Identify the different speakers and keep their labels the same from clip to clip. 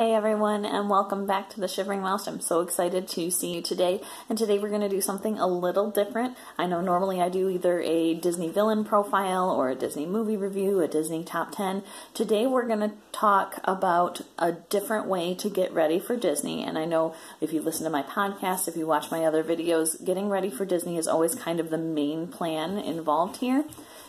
Speaker 1: Hey everyone, and welcome back to the Shivering Mouse. I'm so excited to see you today. And today we're going to do something a little different. I know normally I do either a Disney villain profile or a Disney movie review, a Disney top 10. Today we're going to talk about a different way to get ready for Disney. And I know if you listen to my podcast, if you watch my other videos, getting ready for Disney is always kind of the main plan involved here.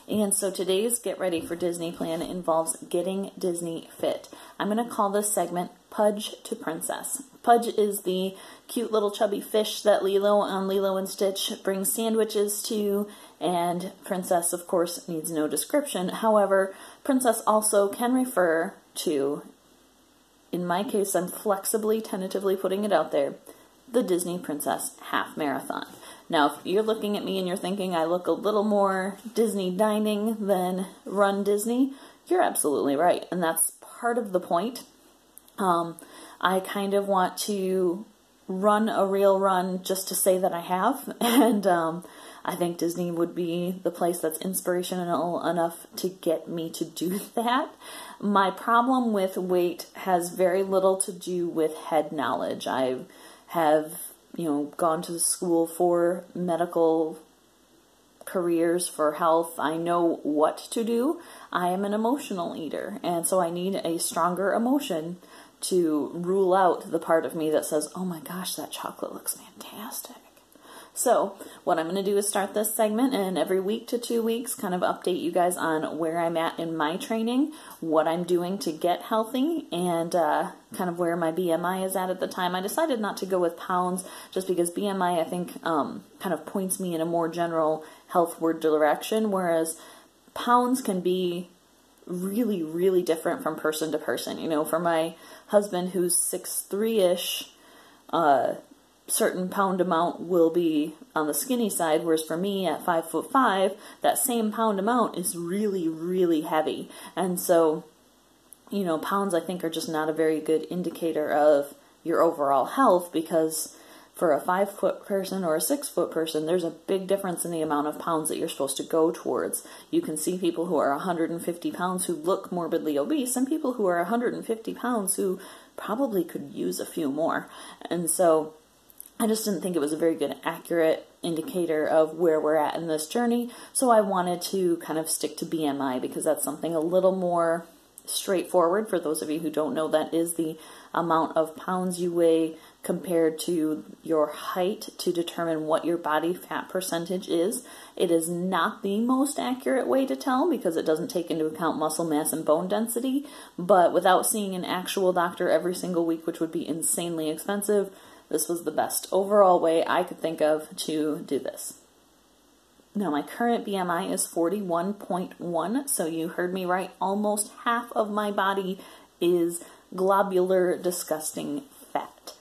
Speaker 1: And so today's Get Ready for Disney plan involves getting Disney fit. I'm going to call this segment Pudge to Princess. Pudge is the cute little chubby fish that Lilo on Lilo and Stitch brings sandwiches to, and Princess, of course, needs no description. However, Princess also can refer to, in my case, I'm flexibly, tentatively putting it out there, the Disney Princess Half Marathon. Now, if you're looking at me and you're thinking I look a little more Disney dining than Run Disney, you're absolutely right. And that's part of the point. Um, I kind of want to run a real run just to say that I have. And um, I think Disney would be the place that's inspirational enough to get me to do that. My problem with weight has very little to do with head knowledge. I have you know, gone to school for medical careers for health. I know what to do. I am an emotional eater, and so I need a stronger emotion to rule out the part of me that says, oh my gosh, that chocolate looks fantastic. So, what I'm going to do is start this segment and every week to two weeks kind of update you guys on where I'm at in my training, what I'm doing to get healthy, and uh, kind of where my BMI is at at the time. I decided not to go with pounds just because BMI, I think, um, kind of points me in a more general healthward direction, whereas pounds can be really, really different from person to person. You know, for my husband who's six three ish, uh, certain pound amount will be on the skinny side, whereas for me at five foot five, that same pound amount is really, really heavy. And so, you know, pounds I think are just not a very good indicator of your overall health because for a five foot person or a six foot person, there's a big difference in the amount of pounds that you're supposed to go towards. You can see people who are 150 pounds who look morbidly obese, and people who are 150 pounds who probably could use a few more. And so, I just didn't think it was a very good, accurate indicator of where we're at in this journey. So I wanted to kind of stick to BMI because that's something a little more straightforward. For those of you who don't know, that is the amount of pounds you weigh compared to your height to determine what your body fat percentage is. It is not the most accurate way to tell because it doesn't take into account muscle mass and bone density, but without seeing an actual doctor every single week, which would be insanely expensive, this was the best overall way I could think of to do this. Now, my current BMI is 41.1, so you heard me right. Almost half of my body is globular, disgusting fat.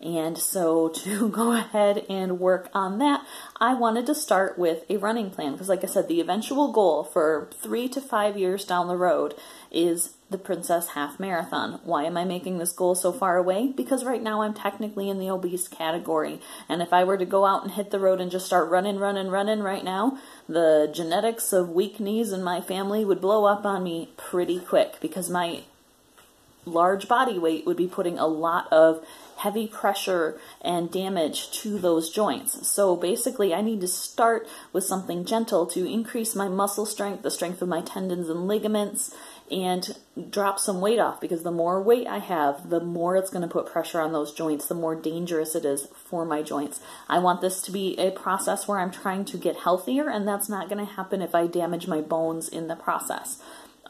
Speaker 1: And so, to go ahead and work on that, I wanted to start with a running plan because, like I said, the eventual goal for three to five years down the road is the Princess Half Marathon. Why am I making this goal so far away? Because right now I'm technically in the obese category. And if I were to go out and hit the road and just start running, running, running right now, the genetics of weak knees in my family would blow up on me pretty quick because my large body weight would be putting a lot of heavy pressure and damage to those joints. So basically, I need to start with something gentle to increase my muscle strength, the strength of my tendons and ligaments, and drop some weight off because the more weight I have, the more it's going to put pressure on those joints, the more dangerous it is for my joints. I want this to be a process where I'm trying to get healthier, and that's not going to happen if I damage my bones in the process.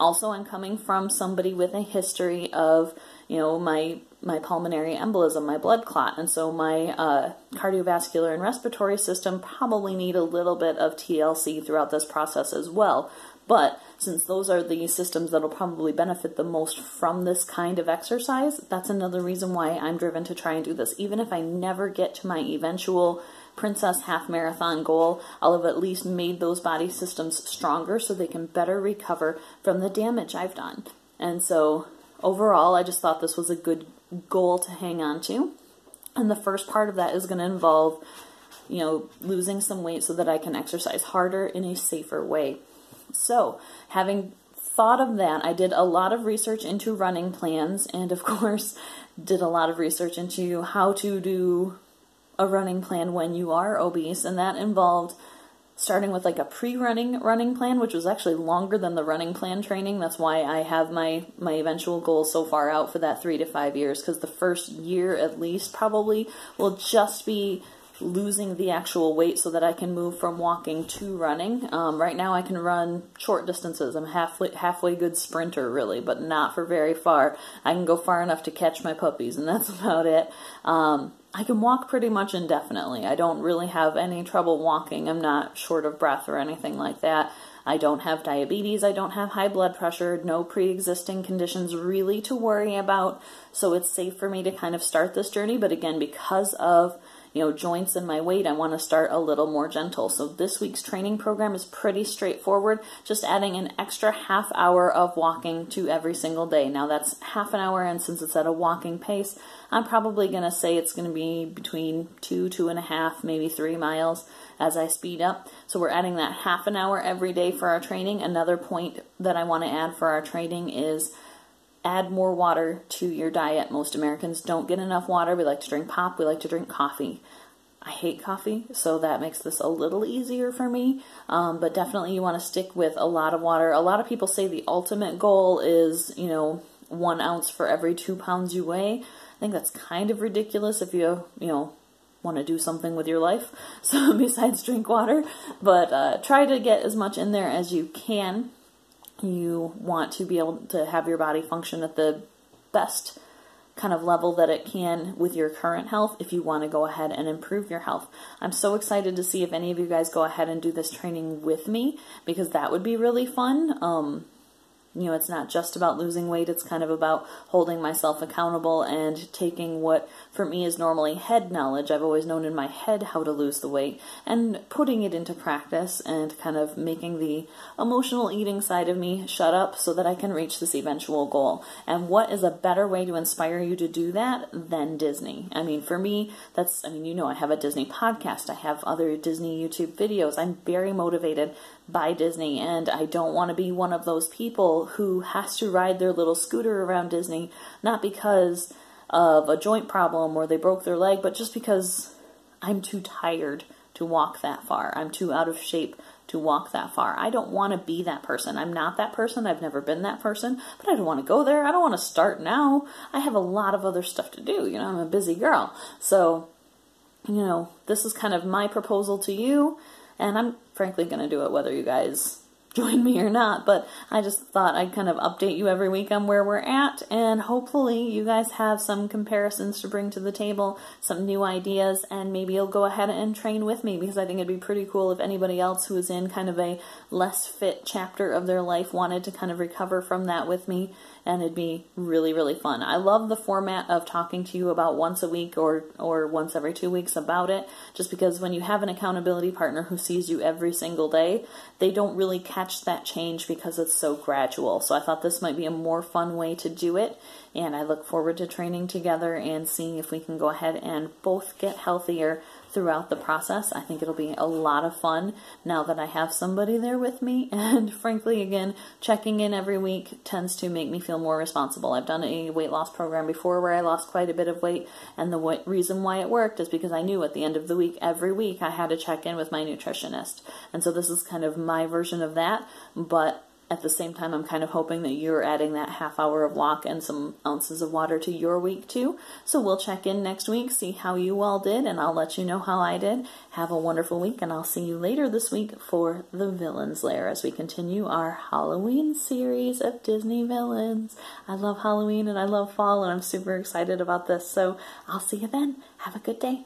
Speaker 1: Also, I'm coming from somebody with a history of, you know, my my pulmonary embolism, my blood clot, and so my uh, cardiovascular and respiratory system probably need a little bit of TLC throughout this process as well. But since those are the systems that'll probably benefit the most from this kind of exercise, that's another reason why I'm driven to try and do this. Even if I never get to my eventual Princess Half Marathon goal, I'll have at least made those body systems stronger so they can better recover from the damage I've done. And so overall, I just thought this was a good goal to hang on to. And the first part of that is going to involve, you know, losing some weight so that I can exercise harder in a safer way. So, having thought of that, I did a lot of research into running plans and, of course, did a lot of research into how to do a running plan when you are obese, and that involved starting with like a pre-running running plan which was actually longer than the running plan training that's why i have my my eventual goals so far out for that three to five years because the first year at least probably will just be losing the actual weight so that I can move from walking to running. Um, right now, I can run short distances. I'm halfway halfway good sprinter, really, but not for very far. I can go far enough to catch my puppies, and that's about it. Um, I can walk pretty much indefinitely. I don't really have any trouble walking. I'm not short of breath or anything like that. I don't have diabetes. I don't have high blood pressure. No pre existing conditions really to worry about. So it's safe for me to kind of start this journey. But again, because of you know, joints and my weight, I want to start a little more gentle. So this week's training program is pretty straightforward, just adding an extra half hour of walking to every single day. Now that's half an hour, and since it's at a walking pace, I'm probably going to say it's going to be between two, two and a half, maybe three miles as I speed up. So we're adding that half an hour every day for our training. Another point that I want to add for our training is add more water to your diet. Most Americans don't get enough water. We like to drink pop, we like to drink coffee. I hate coffee, so that makes this a little easier for me. Um, but definitely, you want to stick with a lot of water. A lot of people say the ultimate goal is, you know, one ounce for every two pounds you weigh. I think that's kind of ridiculous if you, you know, want to do something with your life. So, besides drink water, but uh, try to get as much in there as you can you want to be able to have your body function at the best kind of level that it can with your current health if you want to go ahead and improve your health. I'm so excited to see if any of you guys go ahead and do this training with me because that would be really fun. Um, you know, it's not just about losing weight, it's kind of about holding myself accountable and taking what for me is normally head knowledge. I've always known in my head how to lose the weight and putting it into practice and kind of making the emotional eating side of me shut up so that I can reach this eventual goal. And what is a better way to inspire you to do that than Disney? I mean, for me, that's, I mean, you know, I have a Disney podcast, I have other Disney YouTube videos. I'm very motivated by Disney, and I don't want to be one of those people who has to ride their little scooter around Disney, not because of a joint problem or they broke their leg, but just because I'm too tired to walk that far. I'm too out of shape to walk that far. I don't want to be that person. I'm not that person. I've never been that person, but I don't want to go there. I don't want to start now. I have a lot of other stuff to do. You know, I'm a busy girl. So, you know, this is kind of my proposal to you and I'm frankly going to do it whether you guys join me or not, but I just thought I'd kind of update you every week on where we're at, and hopefully you guys have some comparisons to bring to the table, some new ideas, and maybe you'll go ahead and train with me because I think it'd be pretty cool if anybody else who is in kind of a less fit chapter of their life wanted to kind of recover from that with me and it'd be really really fun. I love the format of talking to you about once a week or or once every 2 weeks about it just because when you have an accountability partner who sees you every single day, they don't really catch that change because it's so gradual. So I thought this might be a more fun way to do it and I look forward to training together and seeing if we can go ahead and both get healthier throughout the process. I think it'll be a lot of fun now that I have somebody there with me. And frankly, again, checking in every week tends to make me feel more responsible. I've done a weight loss program before where I lost quite a bit of weight, and the reason why it worked is because I knew at the end of the week, every week, I had to check in with my nutritionist. And so this is kind of my version of that, but at the same time, I'm kind of hoping that you're adding that half hour of walk and some ounces of water to your week too. So we'll check in next week, see how you all did, and I'll let you know how I did. Have a wonderful week, and I'll see you later this week for The Villain's Lair as we continue our Halloween series of Disney villains. I love Halloween and I love fall, and I'm super excited about this. So I'll see you then. Have a good day.